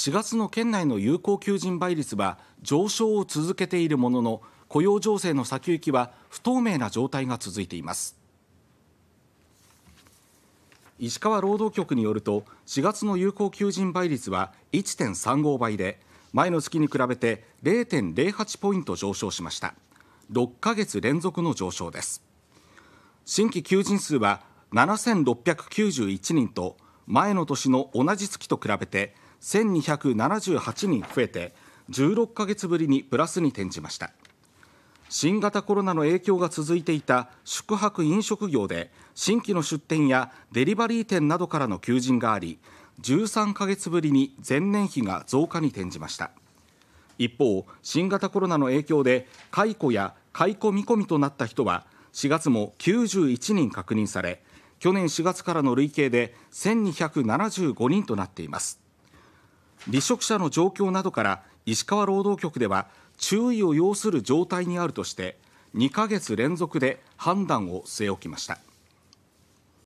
4月の県内の有効求人倍率は上昇を続けているものの雇用情勢の先行きは不透明な状態が続いています。石川労働局によると4月の有効求人倍率は1.35倍で前の月に比べて0.08ポイント上昇しました。6ヶ月連続の上昇です。新規求人数は7691人と前の年の同じ月と比べて1278人増えて16ヶ月ぶりにプラスに転じました。新型コロナの影響が続いていた宿泊飲食業で新規の出店やデリバリー店などからの求人があり13ヶ月ぶりに前年比が増加に転じました。一方新型コロナの影響で解雇や解雇見込みとなった人は4月も91人確認され去年4月からの累計で1275人となっています。離職者の状況などから石川労働局では注意を要する状態にあるとして2ヶ月連続で判断を据え置きました。